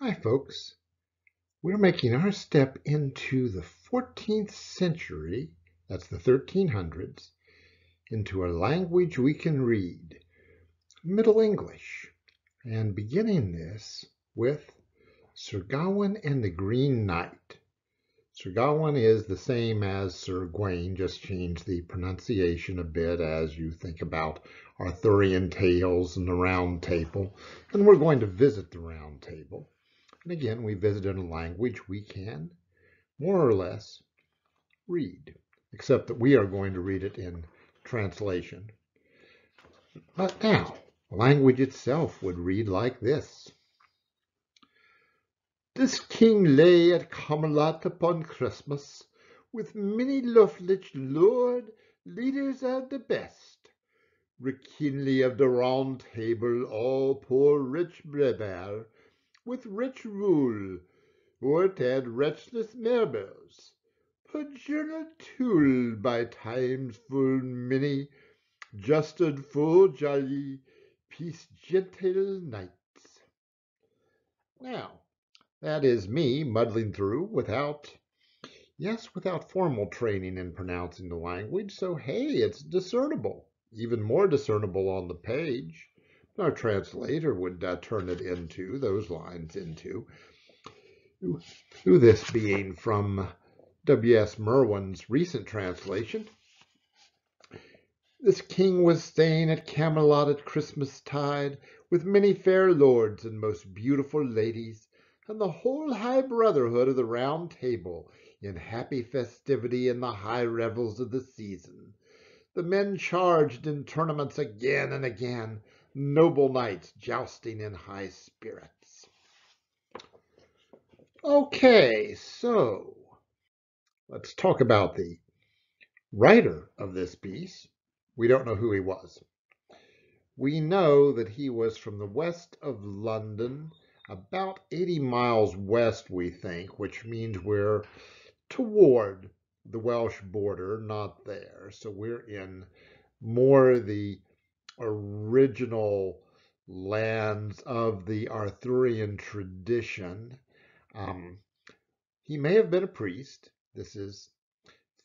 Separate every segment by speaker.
Speaker 1: Hi, folks. We're making our step into the 14th century, that's the 1300s, into a language we can read, Middle English, and beginning this with Sir Gawain and the Green Knight. Sir Gawain is the same as Sir Gawain, just change the pronunciation a bit as you think about Arthurian tales and the Round Table. And we're going to visit the Round Table. And again, we visit in a language we can more or less read, except that we are going to read it in translation. But now, language itself would read like this. This king lay at Camelot upon Christmas, with many lovely lord, leaders of the best. Rekinly of the round table, all poor rich breber, with rich rule, or had restless marbles, journal tool by times full many, justed full jolly, peace gentle knights. Now, that is me muddling through without, yes, without formal training in pronouncing the language. So, hey, it's discernible, even more discernible on the page. Our translator would uh, turn it into, those lines into, this being from W.S. Merwin's recent translation. This king was staying at Camelot at Christmas tide, with many fair lords and most beautiful ladies, and the whole high brotherhood of the Round Table in happy festivity in the high revels of the season. The men charged in tournaments again and again, noble knights jousting in high spirits. Okay, so let's talk about the writer of this piece. We don't know who he was. We know that he was from the west of London about 80 miles west, we think, which means we're toward the Welsh border, not there. So we're in more the original lands of the Arthurian tradition. Um, he may have been a priest. This is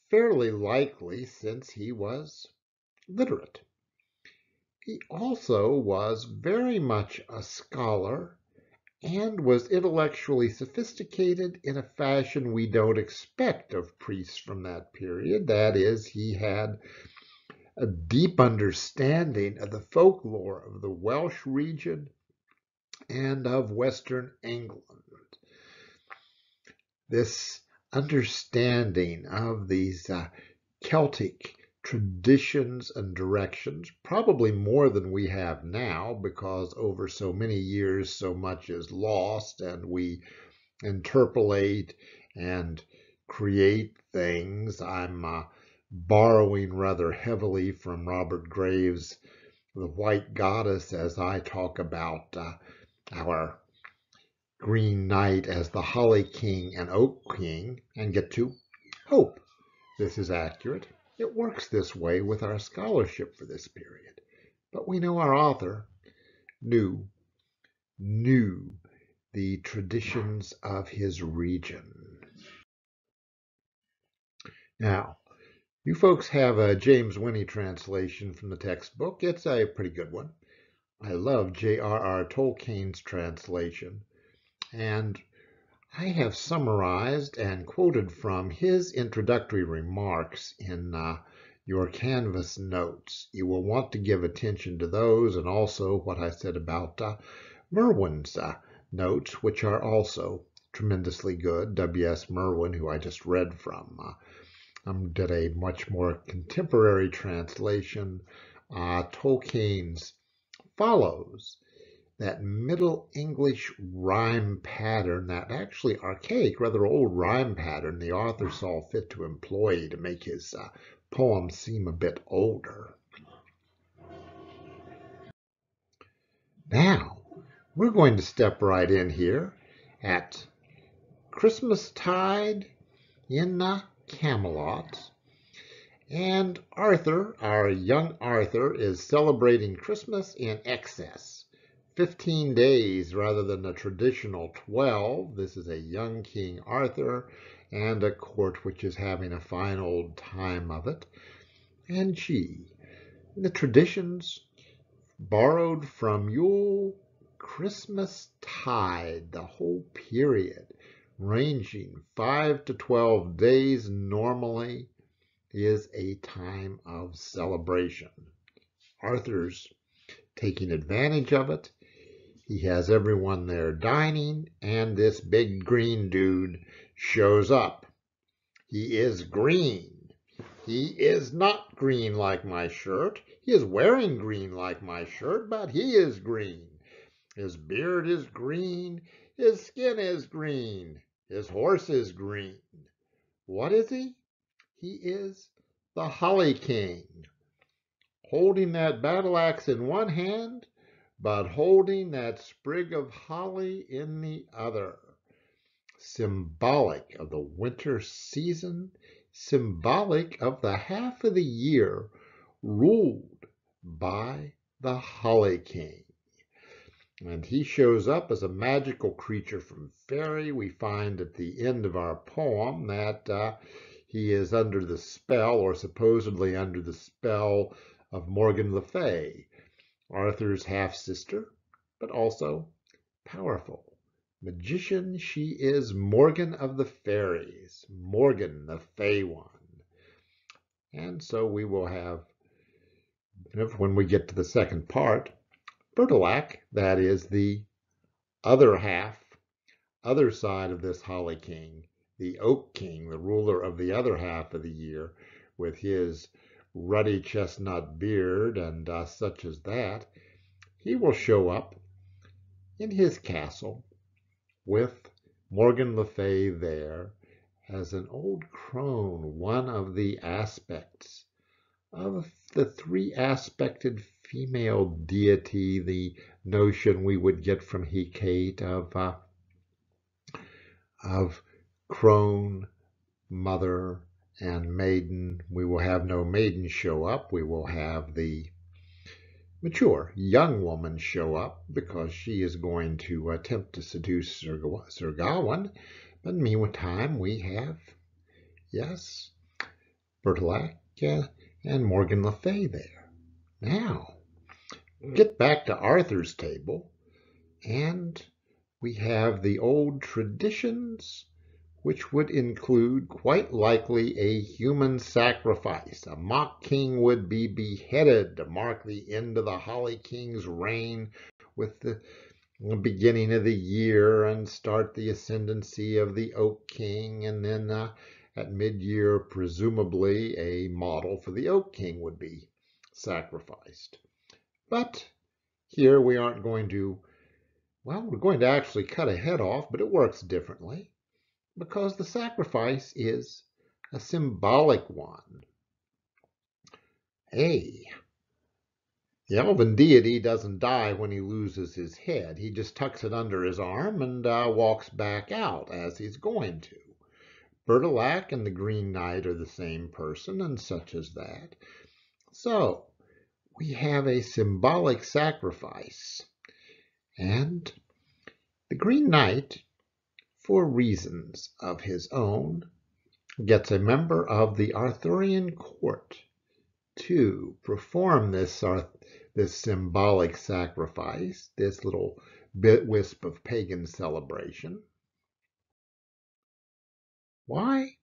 Speaker 1: fairly likely since he was literate. He also was very much a scholar and was intellectually sophisticated in a fashion we don't expect of priests from that period. That is, he had a deep understanding of the folklore of the Welsh region and of Western England. This understanding of these uh, Celtic traditions and directions, probably more than we have now, because over so many years so much is lost and we interpolate and create things. I'm uh, borrowing rather heavily from Robert Graves' The White Goddess as I talk about uh, our Green Knight as the Holly King and Oak King and get to hope. This is accurate. It works this way with our scholarship for this period. But we know our author knew, knew the traditions of his region. Now, you folks have a James Winny translation from the textbook. It's a pretty good one. I love J.R.R. Tolkien's translation, and I have summarized and quoted from his introductory remarks in uh, your Canvas notes. You will want to give attention to those and also what I said about uh, Merwin's uh, notes, which are also tremendously good. W.S. Merwin, who I just read from, uh, um, did a much more contemporary translation. Uh, Tolkien's follows that Middle English rhyme pattern, that actually archaic, rather old rhyme pattern the author saw fit to employ to make his uh, poem seem a bit older. Now, we're going to step right in here at Christmas tide in uh, Camelot. And Arthur, our young Arthur, is celebrating Christmas in excess 15 days rather than the traditional 12. This is a young King Arthur and a court which is having a fine old time of it. And gee, the traditions borrowed from Yule, Christmas tide, the whole period, ranging 5 to 12 days normally, is a time of celebration. Arthur's taking advantage of it. He has everyone there dining, and this big green dude shows up. He is green. He is not green like my shirt. He is wearing green like my shirt, but he is green. His beard is green. His skin is green. His horse is green. What is he? He is the Holly King, holding that battle axe in one hand but holding that sprig of holly in the other. Symbolic of the winter season, symbolic of the half of the year ruled by the Holly King. And he shows up as a magical creature from fairy. We find at the end of our poem that uh, he is under the spell, or supposedly under the spell, of Morgan Le Fay, Arthur's half sister, but also powerful. Magician she is Morgan of the Fairies, Morgan the Fey One. And so we will have, when we get to the second part, Bertilac, that is the other half, other side of this Holly King, the Oak King, the ruler of the other half of the year, with his ruddy chestnut beard and uh, such as that, he will show up in his castle with Morgan Le Fay there as an old crone, one of the aspects of the three aspected female deity, the notion we would get from Hecate of, uh, of crone, mother, and maiden. We will have no maiden show up. We will have the mature young woman show up because she is going to attempt to seduce Sir, Sir Gawain. But meantime, we have, yes, Bertilac uh, and Morgan Le Fay there. Now, get back to Arthur's table, and we have the old traditions which would include quite likely a human sacrifice. A mock king would be beheaded to mark the end of the Holly King's reign with the beginning of the year and start the ascendancy of the Oak King. And then uh, at mid-year, presumably a model for the Oak King would be sacrificed. But here we aren't going to, well, we're going to actually cut a head off, but it works differently because the sacrifice is a symbolic one. Hey, the elven deity doesn't die when he loses his head. He just tucks it under his arm and uh, walks back out as he's going to. Bertilac and the Green Knight are the same person, and such as that. So, we have a symbolic sacrifice. And the Green Knight for reasons of his own, gets a member of the Arthurian court to perform this, this symbolic sacrifice, this little bit wisp of pagan celebration. Why?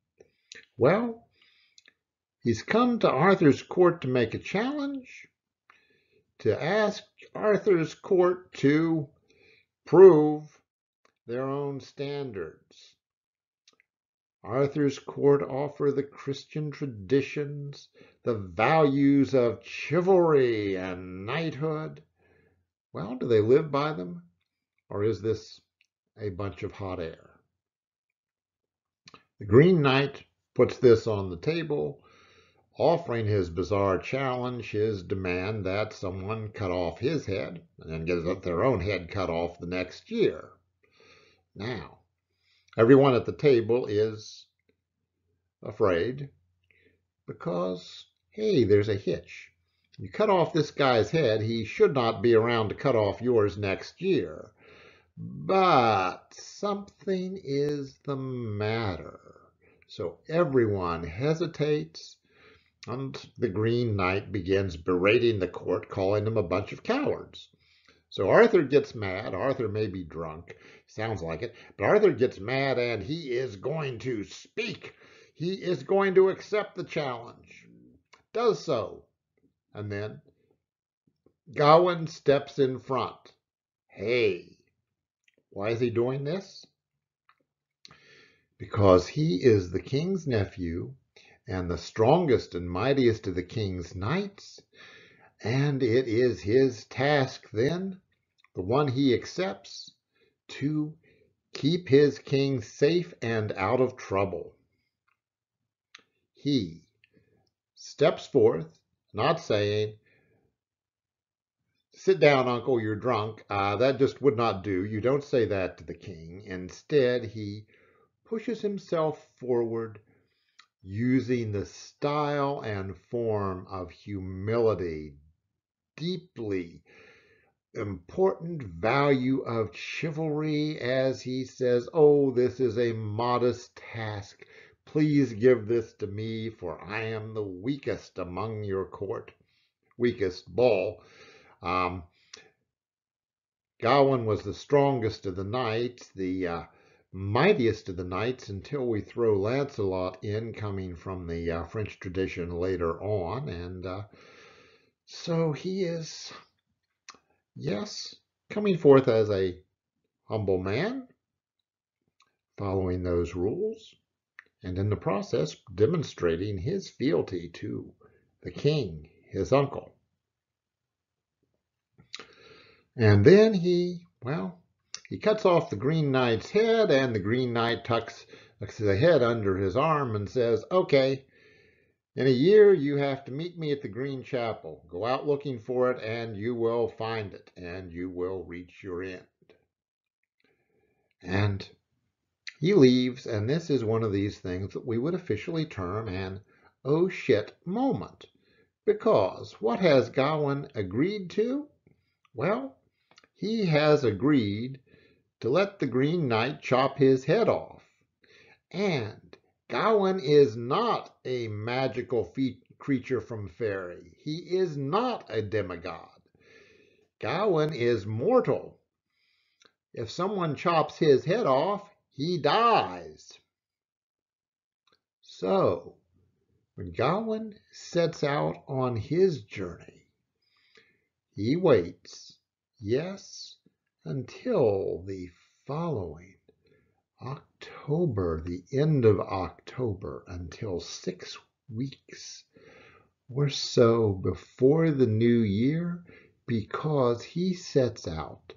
Speaker 1: Well, he's come to Arthur's court to make a challenge, to ask Arthur's court to prove their own standards. Arthur's court offer the Christian traditions, the values of chivalry and knighthood. Well, do they live by them? Or is this a bunch of hot air? The Green Knight puts this on the table, offering his bizarre challenge, his demand that someone cut off his head and then get their own head cut off the next year. Now, everyone at the table is afraid because, hey, there's a hitch. You cut off this guy's head, he should not be around to cut off yours next year. But something is the matter. So everyone hesitates, and the Green Knight begins berating the court, calling them a bunch of cowards. So Arthur gets mad. Arthur may be drunk, sounds like it, but Arthur gets mad and he is going to speak. He is going to accept the challenge. Does so. And then Gawain steps in front. Hey, why is he doing this? Because he is the king's nephew and the strongest and mightiest of the king's knights, and it is his task then, the one he accepts, to keep his king safe and out of trouble. He steps forth, not saying, Sit down, uncle, you're drunk. Uh, that just would not do. You don't say that to the king. Instead, he pushes himself forward using the style and form of humility, deeply important value of chivalry as he says, Oh, this is a modest task. Please give this to me, for I am the weakest among your court. Weakest bull. Um, Gawain was the strongest of the knights, the uh, mightiest of the knights until we throw Lancelot in, coming from the uh, French tradition later on. And uh, so he is, yes, coming forth as a humble man, following those rules, and in the process demonstrating his fealty to the king, his uncle. And then he, well, he cuts off the Green Knight's head, and the Green Knight tucks, the head under his arm and says, Okay, in a year you have to meet me at the Green Chapel. Go out looking for it, and you will find it, and you will reach your end. And he leaves, and this is one of these things that we would officially term an oh shit moment. Because what has Gawain agreed to? Well, he has agreed to let the Green Knight chop his head off. And Gawain is not a magical creature from fairy. He is not a demigod. Gawain is mortal. If someone chops his head off, he dies. So, when Gawain sets out on his journey, he waits Yes, until the following October, the end of October, until six weeks or so before the new year, because he sets out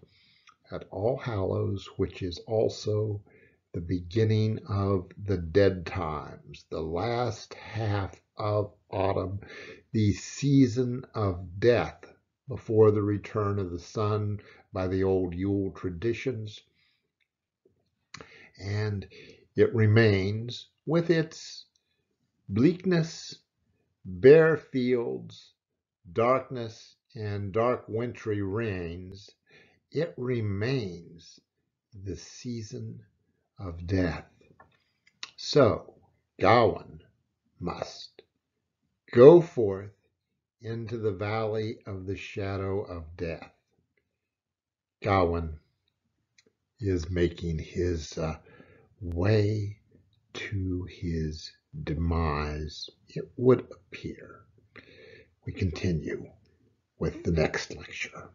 Speaker 1: at All Hallows, which is also the beginning of the dead times, the last half of autumn, the season of death before the return of the sun by the old Yule traditions. And it remains with its bleakness, bare fields, darkness, and dark wintry rains. It remains the season of death. So Gawain must go forth into the valley of the shadow of death. Gawain is making his uh, way to his demise, it would appear. We continue with the next lecture.